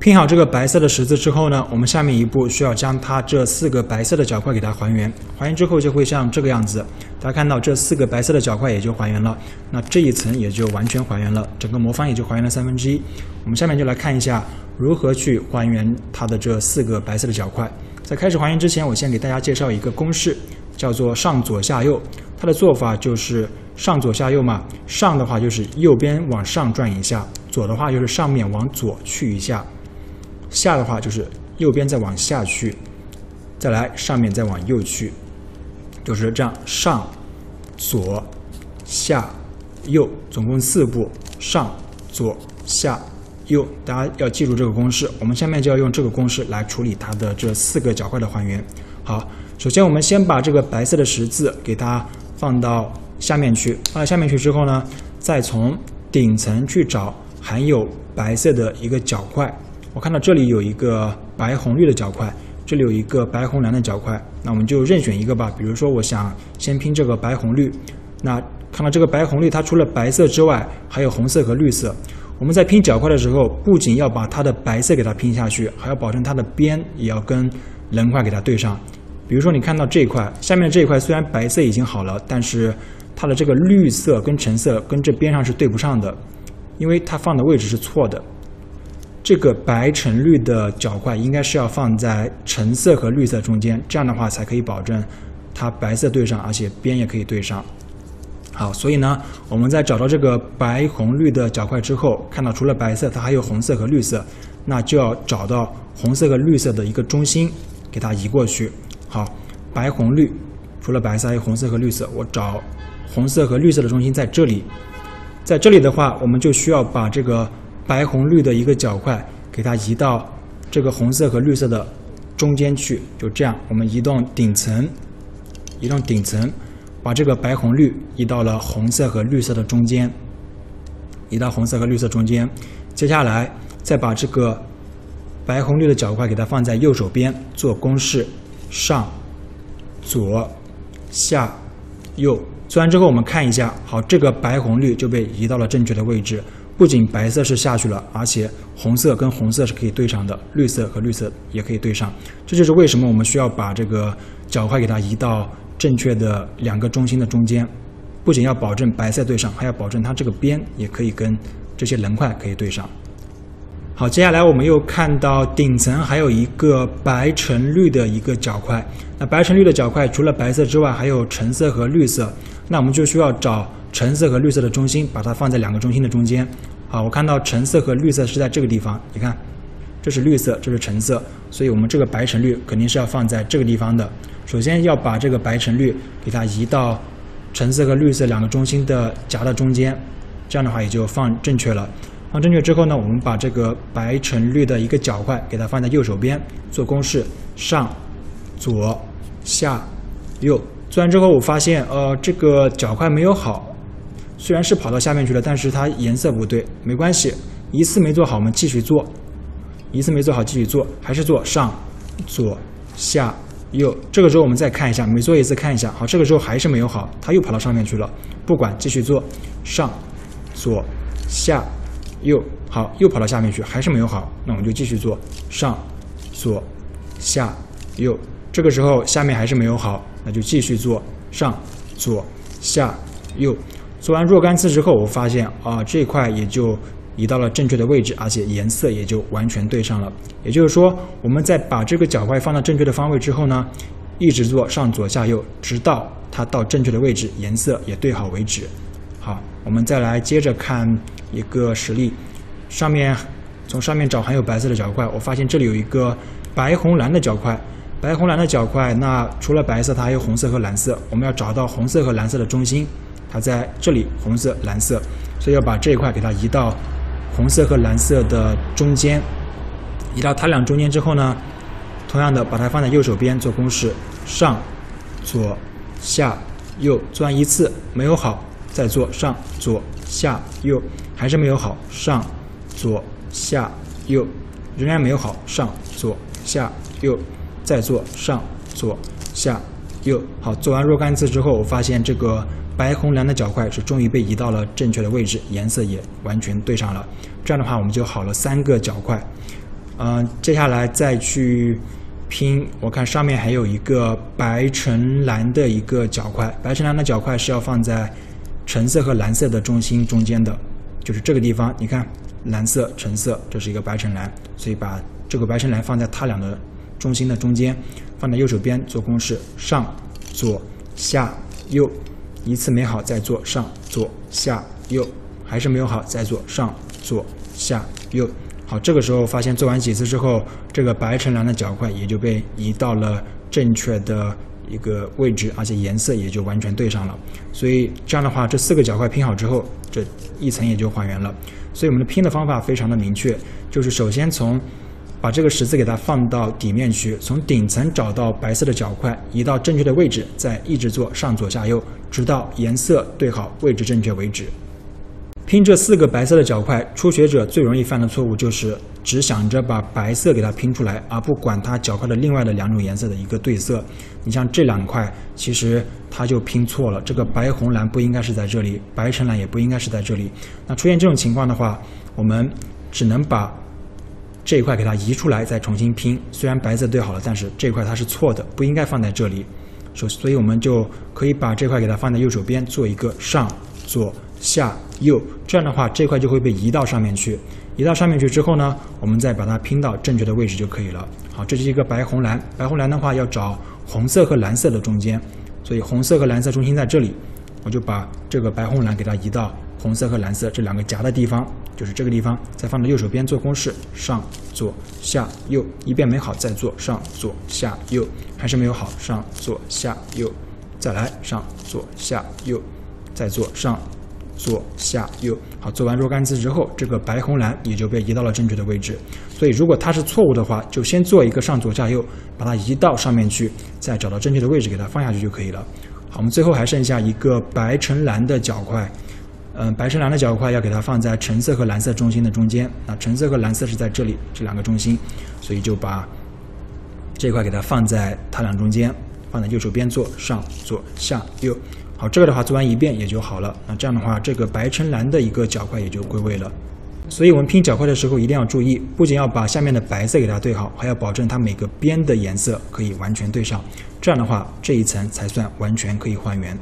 拼好这个白色的十字之后呢，我们下面一步需要将它这四个白色的角块给它还原。还原之后就会像这个样子，大家看到这四个白色的角块也就还原了，那这一层也就完全还原了，整个魔方也就还原了。三分之一。我们下面就来看一下如何去还原它的这四个白色的角块。在开始还原之前，我先给大家介绍一个公式，叫做上左下右。它的做法就是上左下右嘛，上的话就是右边往上转一下，左的话就是上面往左去一下。下的话就是右边再往下去，再来上面再往右去，就是这样上、左、下、右，总共四步，上、左、下、右。大家要记住这个公式。我们下面就要用这个公式来处理它的这四个角块的还原。好，首先我们先把这个白色的十字给它放到下面去，放到下面去之后呢，再从顶层去找含有白色的一个角块。我看到这里有一个白红绿的角块，这里有一个白红蓝的角块，那我们就任选一个吧。比如说，我想先拼这个白红绿，那看到这个白红绿，它除了白色之外，还有红色和绿色。我们在拼角块的时候，不仅要把它的白色给它拼下去，还要保证它的边也要跟棱块给它对上。比如说，你看到这一块，下面这一块虽然白色已经好了，但是它的这个绿色跟橙色跟这边上是对不上的，因为它放的位置是错的。这个白橙绿的角块应该是要放在橙色和绿色中间，这样的话才可以保证它白色对上，而且边也可以对上。好，所以呢，我们在找到这个白红绿的角块之后，看到除了白色，它还有红色和绿色，那就要找到红色和绿色的一个中心，给它移过去。好，白红绿，除了白色还有红色和绿色，我找红色和绿色的中心在这里，在这里的话，我们就需要把这个。白红绿的一个角块，给它移到这个红色和绿色的中间去，就这样，我们移动顶层，移动顶层，把这个白红绿移到了红色和绿色的中间，移到红色和绿色中间。接下来再把这个白红绿的角块给它放在右手边做公式，上、左、下、右。做完之后，我们看一下，好，这个白红绿就被移到了正确的位置。不仅白色是下去了，而且红色跟红色是可以对上的，绿色和绿色也可以对上。这就是为什么我们需要把这个角块给它移到正确的两个中心的中间。不仅要保证白色对上，还要保证它这个边也可以跟这些棱块可以对上。好，接下来我们又看到顶层还有一个白橙绿的一个角块。那白橙绿的角块除了白色之外，还有橙色和绿色。那我们就需要找。橙色和绿色的中心，把它放在两个中心的中间。好，我看到橙色和绿色是在这个地方。你看，这是绿色，这是橙色，所以我们这个白橙绿肯定是要放在这个地方的。首先要把这个白橙绿给它移到橙色和绿色两个中心的夹的中间，这样的话也就放正确了。放正确之后呢，我们把这个白橙绿的一个角块给它放在右手边做公式，上、左、下、右。做完之后，我发现，呃，这个角块没有好。虽然是跑到下面去了，但是它颜色不对，没关系，一次没做好，我们继续做，一次没做好继续做，还是做上、左、下、右。这个时候我们再看一下，每做一次看一下，好，这个时候还是没有好，它又跑到上面去了，不管，继续做上、左、下、右，好，又跑到下面去，还是没有好，那我们就继续做上、左、下、右。这个时候下面还是没有好，那就继续做上、左、下、右。做完若干次之后，我发现啊，这块也就移到了正确的位置，而且颜色也就完全对上了。也就是说，我们在把这个角块放到正确的方位之后呢，一直做上左下右，直到它到正确的位置，颜色也对好为止。好，我们再来接着看一个实例，上面从上面找含有白色的角块，我发现这里有一个白红蓝的角块，白红蓝的角块，那除了白色，它还有红色和蓝色，我们要找到红色和蓝色的中心。它在这里，红色、蓝色，所以要把这一块给它移到红色和蓝色的中间。移到它俩中间之后呢，同样的把它放在右手边做公式，上、左、下、右，做完一次没有好，再做上、左、下、右，还是没有好，上、左、下、右，仍然没有好，上、左、下、右，再做上、左、下、右。好，做完若干次之后，我发现这个。白红蓝的角块是终于被移到了正确的位置，颜色也完全对上了。这样的话，我们就好了三个角块。嗯，接下来再去拼，我看上面还有一个白橙蓝的一个角块，白橙蓝的角块是要放在橙色和蓝色的中心中间的，就是这个地方，你看蓝色、橙色，这是一个白橙蓝，所以把这个白橙蓝放在它俩的中心的中间，放在右手边做公式，上左下右，一次没好再做上左下右，还是没有好再做上左下右。好，这个时候发现做完几次之后，这个白橙蓝的角块也就被移到了正确的一个位置，而且颜色也就完全对上了。所以这样的话，这四个角块拼好之后，这一层也就还原了。所以我们的拼的方法非常的明确，就是首先从把这个十字给它放到底面去，从顶层找到白色的角块，移到正确的位置，再一直做上左下右，直到颜色对好、位置正确为止。拼这四个白色的角块，初学者最容易犯的错误就是只想着把白色给它拼出来，而不管它角块的另外的两种颜色的一个对色。你像这两块，其实它就拼错了。这个白红蓝不应该是在这里，白橙蓝也不应该是在这里。那出现这种情况的话，我们只能把这一块给它移出来，再重新拼。虽然白色对好了，但是这一块它是错的，不应该放在这里。所所以我们就可以把这块给它放在右手边，做一个上左。下右，这样的话，这块就会被移到上面去。移到上面去之后呢，我们再把它拼到正确的位置就可以了。好，这是一个白红蓝，白红蓝的话要找红色和蓝色的中间，所以红色和蓝色中心在这里，我就把这个白红蓝给它移到红色和蓝色这两个夹的地方，就是这个地方，再放到右手边做公式，上左下右，一遍没好再做上左下右，还是没有好，上左下右，再来上左下右，再做上。左下右，好，做完若干次之后，这个白红蓝也就被移到了正确的位置。所以，如果它是错误的话，就先做一个上左下右，把它移到上面去，再找到正确的位置给它放下去就可以了。好，我们最后还剩下一个白橙蓝的角块，嗯，白橙蓝的角块要给它放在橙色和蓝色中心的中间。那橙色和蓝色是在这里，这两个中心，所以就把这块给它放在它俩中间，放在右手边做上左下右。好，这个的话做完一遍也就好了。那这样的话，这个白橙蓝的一个角块也就归位了。所以，我们拼角块的时候一定要注意，不仅要把下面的白色给它对好，还要保证它每个边的颜色可以完全对上。这样的话，这一层才算完全可以还原。